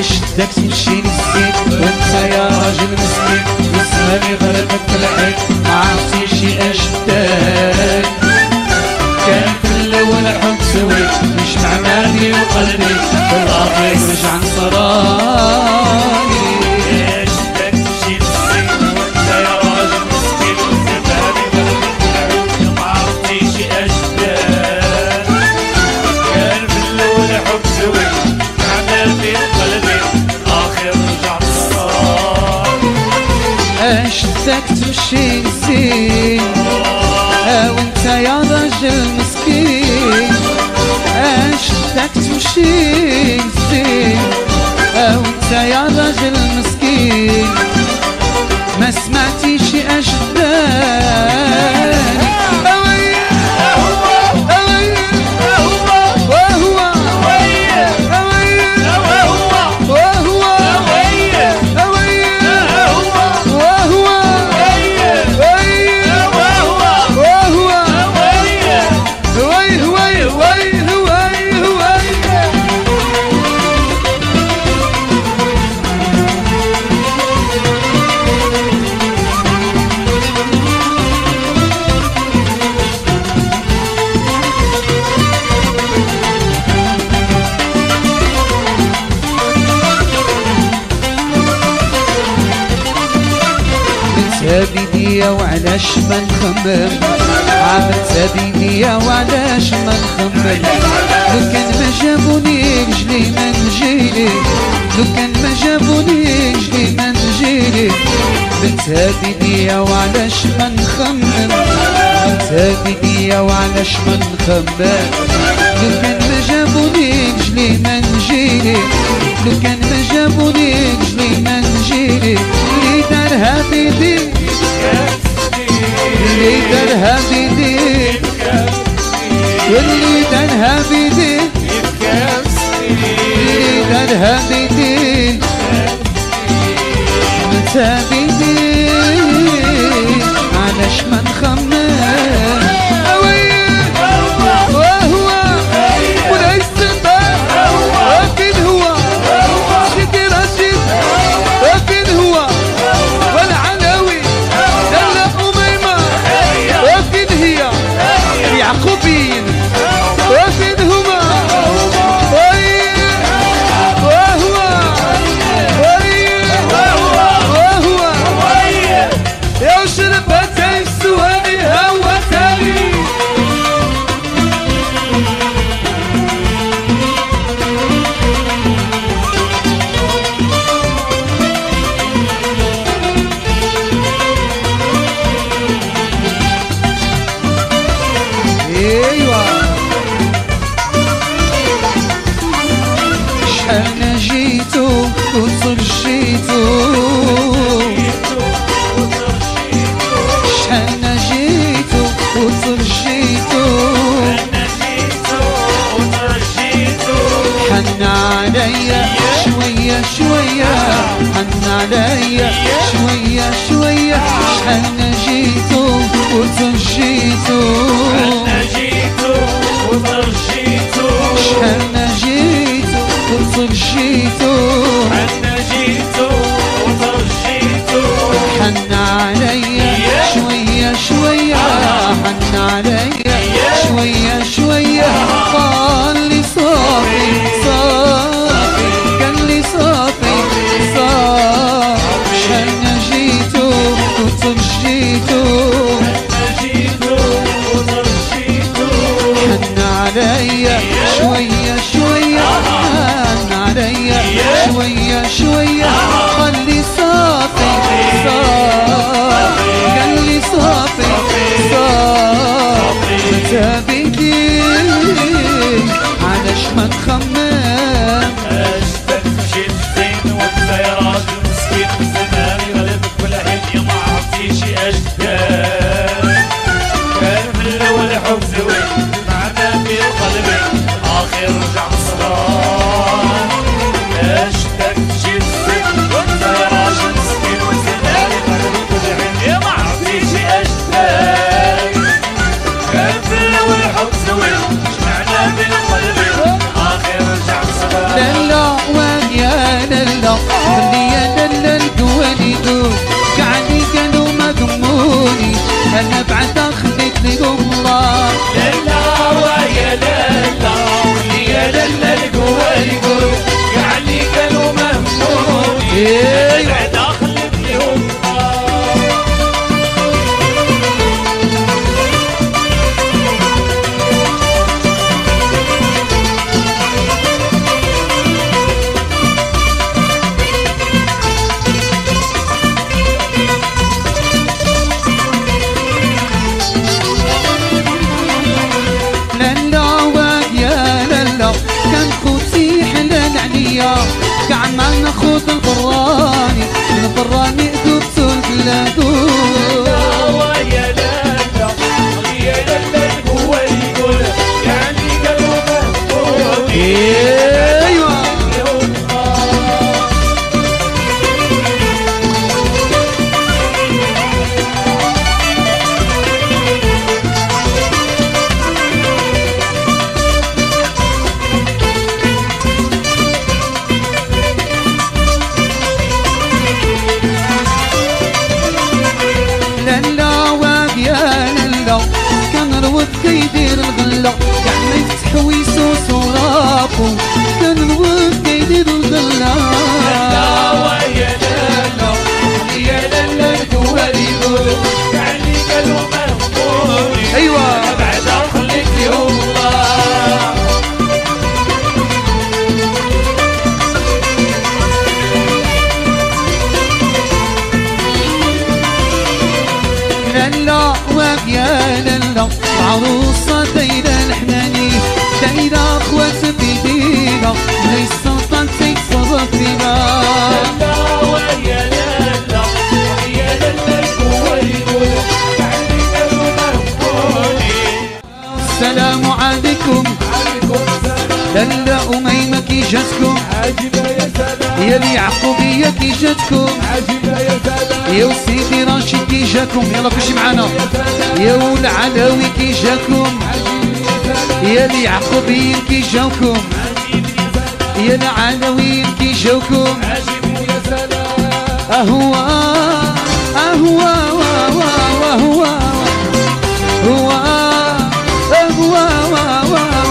عشتك تمشي للسين وانت يا راجل مسكين والزمان يغلبك في الحين ما عرفتي شي اشتاك كان في الأول حب سوي مش مع مالي وقلبي. في رجع انصراني عشتك وعلاش ما نخمم عملت سابينية وعلاش ما نخمم لو كان ما جابوني رجلي ما نجيلي لو كان ما جابوني رجلي ما نجيلي. بنت هابينية وعلاش ما نخمم بنت هابينية وعلاش ما نخمم لو كان ما جابوني رجلي ما نجيلي لو كان ما جابوني رجلي ما نجيلي اللي دارها بيدي اللي دارها بيدي واللي دارها بيدي اللي دارها بيدي متى بيدي علاش ما نخمم Yeah. يا سلام يا لي عقوبية كي جاتكم يا يا وسيدي راشد كي جاكم يلا كلشي معانا يا والعلاوي كي جاكم يا لي عقوبيين كي جاوكم يا العلاويين كي جاوكم عجيب يا سلام أهو أهو أهو هو أهو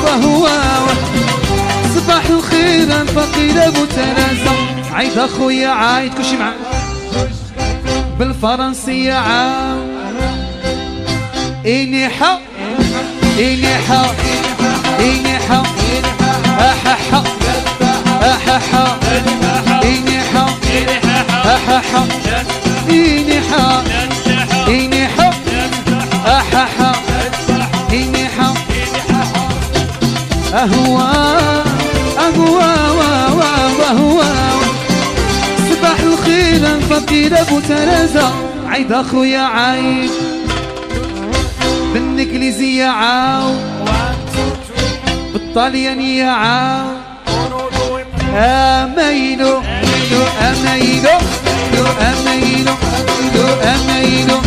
أهو صباح الخير أبو ترازة عيد أخويا عايد كلشي معاه بالفرنسية عاو إني حق إني حق إني حق أحح أحح إني حق أحح إني حق إني حق أحح إني أهوى أهوى الفقير أبو ترازة عيد أخويا عيد. بالإنجليزية عاو. بالطليانية عاو. أميلو لو أميلو أميلو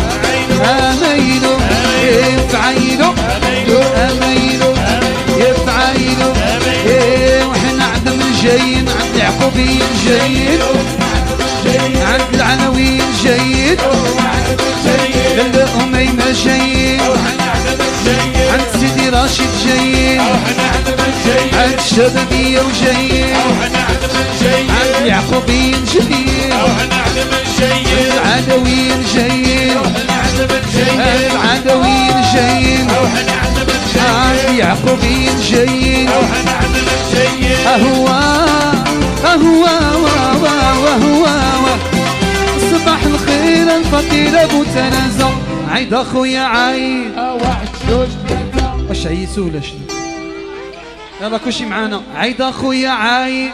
يفعيلو لو أميلو يفعيلو إيه وحنا عدم جايين عند يعقوبين جايين الشبابية وجايين. عند اليعقوبين جايين. عند العدويين جايين. عند العدويين جايين. عند اليعقوبين جايين أهو أهو وهو صباح الخير الفقير أبو تنازع. عيد أخويا عيد. واش عيسوا ولا شنو؟ يلا كلشي معانا. عيد أخويا عيد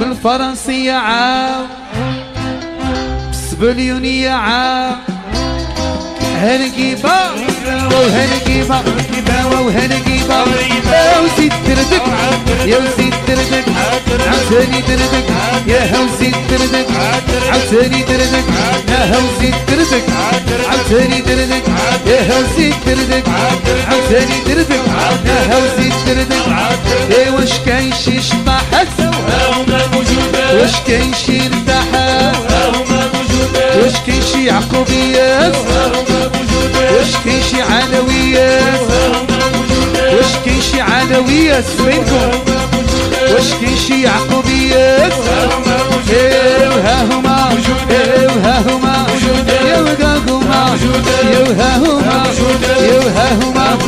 بالفرنسية عاو. بالسبليونية عاو. هنجيبا وهنجيبا وهنجيبا يا وزيد تردك يا وزيد تردك عاوتاني تردك يا هوزيد تردك عاوتاني تردك يا هوزيد تردك عاوتاني تردك يا هوزيد تردك عاوتاني تردك يا هوزيد تردك يا واش كاين شي كاين شي ارتاحات واش كاين شي كاين شي علويات واش كاين شي علويات بينكم واش كاين شي يعقوبيات إيه وها هما إيه وها هما يا وها هما يا وها هما يا وها هما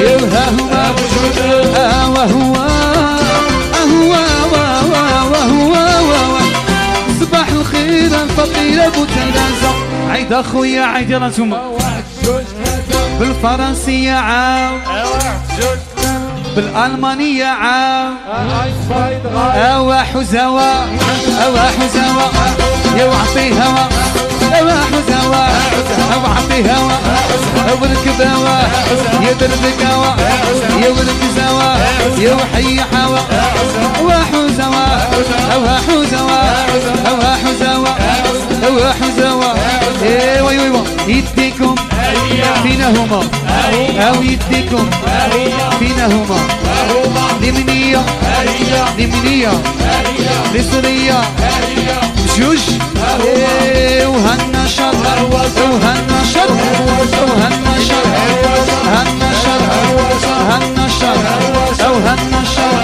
يا وها هما آه وهو صباح الخير الفقير أبو تنازع. عيد أخويا عيد راسهما بالفرنسية عاو بالألمانية عام. أوا حزوا أوا حزوا يا وعطي هوا. أوا حزوا أوا عطي هوا. وركب هوا يا دربك هوا يا ولك زوا يا وحي حوا. أوا حزوا أوا حزوا أوا حزوا أوا حزوا وي وي. يديكم فينا هما أو يديكم فينا. هما لمنية لمنية لسرية بجوج إيه وهالنشر وهالنشر وهالنشر هالنشر هالنشر أو هالنشر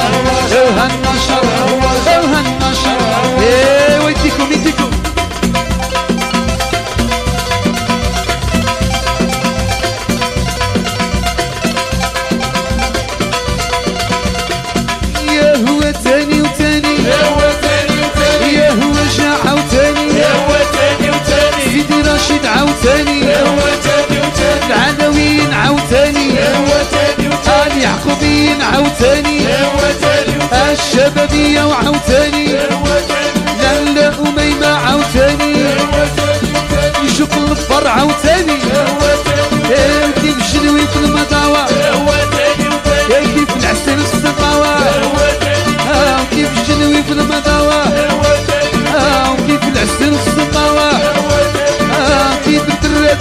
أو اليعقوبيين عاوتاني. الشبابية وعاوتاني لالا أميمة عاوتاني. يشوف الفر عاوتاني. إيه كيف جنوي في وتاني إيه كيف العسل في تاني آه وكيف جنوي في تاني آه وكيف العسل في تاني آه كيف الدرات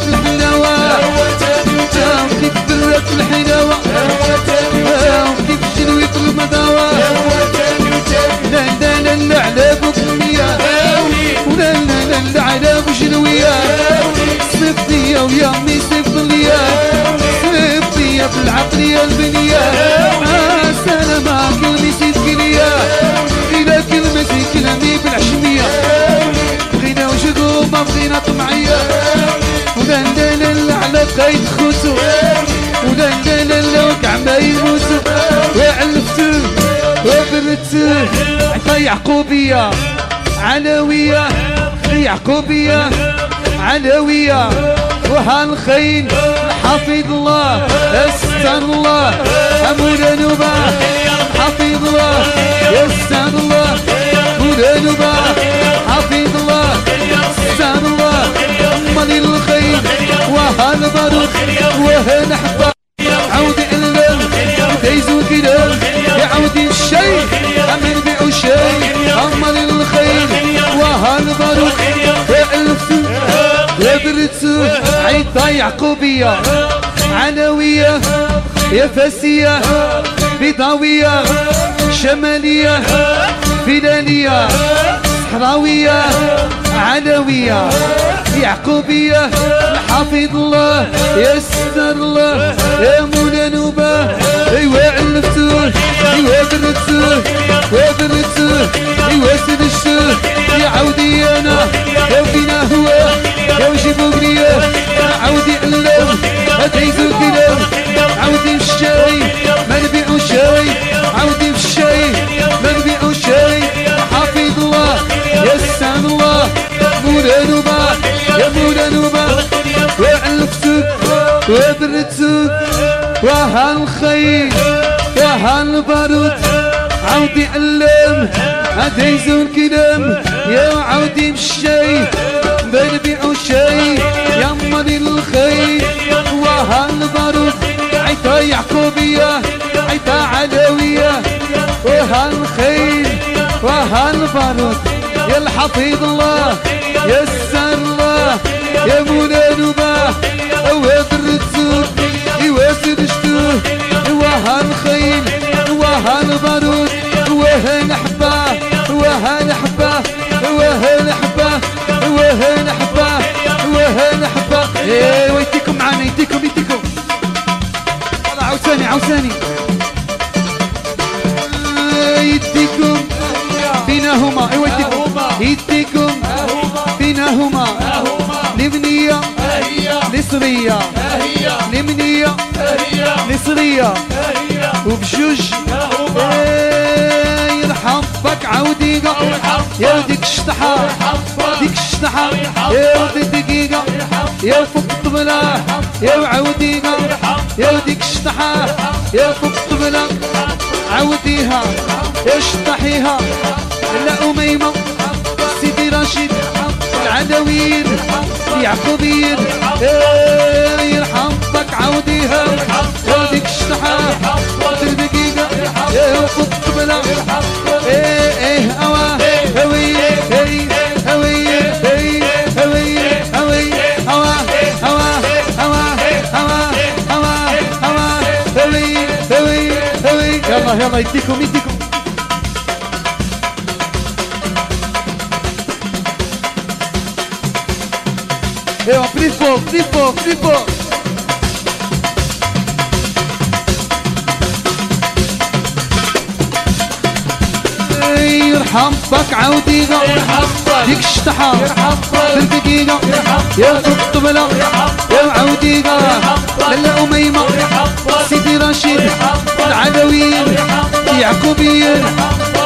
يعقوبية علوية يعقوبية علوية وهالخيل حفظ الله استر الله. أمولا نوبة حفظ الله. يستر الله. أمولا نوبة حفظ الله. استر الله. أمال الخيل وهالبارود وهالحبة عودي الليل تيزو كده يعودي الشيء أما وألف وبرت عيطة يعقوبية. علوية يا فاسية بيضاوية شمالية. فلانية صحراوية. علوية يعقوبية. حافظ الله يستر الله. يا مولا نوبة ايوا علفتوه ايوا برتوه وبرتوه ايوا سدشتوه يا عودي أنا يا فينا هو يا وجيبوا قريه عودي علم هتعيزوا كلام عودي بالشاي ما نبيعوا شاي. عودي بالشاي ما نبيعوا شاي. حافظ الله يسان الله مولا نوبة يا مولا نوبة. وعلفتك وبرتك وهالخيل يا هالبارود عودي علم هديزو الكلام يا عودي بالشاي بنبيعوا شاي يا مالي الخيل وهالبارود عيتا يعقوبية عيتا علوية. وهالخيل وهالبارود يا الحفيظ الله يسر الله يا مولا نوبة. وهالبارود وهالحبة وهالحبة وهالحبة وهالحبة وهالحبة إيه ويديكم معانا يديكم يديكم يلا عاوتاني عاوتاني يديكم فينا هما ايوا يديكم يديكم فينا هما لبنية لصرية لمنية لصرية وبجوج. إيه، يرحم بك عوديقة يا وديك الشطحة ديك الشطحة يا ودي دقيقة. يا فوق الطبلة يا وعوديقة يا وديك الشطحة يا فوق الطبلة عوديها اشطحيها لا أميمة. سيدي رشيد العدويين يعقوبين إيه، يرحم طك عوديها. وديك الشحا إيه، بلا. يلا يديكم يديكم. FIPO, FIPO, يرحم عودي يرحم ديك الشطحة يرحم بك يا قطبلة يا عودي لالا أميمة. سيدي رشيد العدوية يعقوبية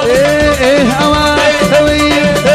إيه إيه أوان. إيه.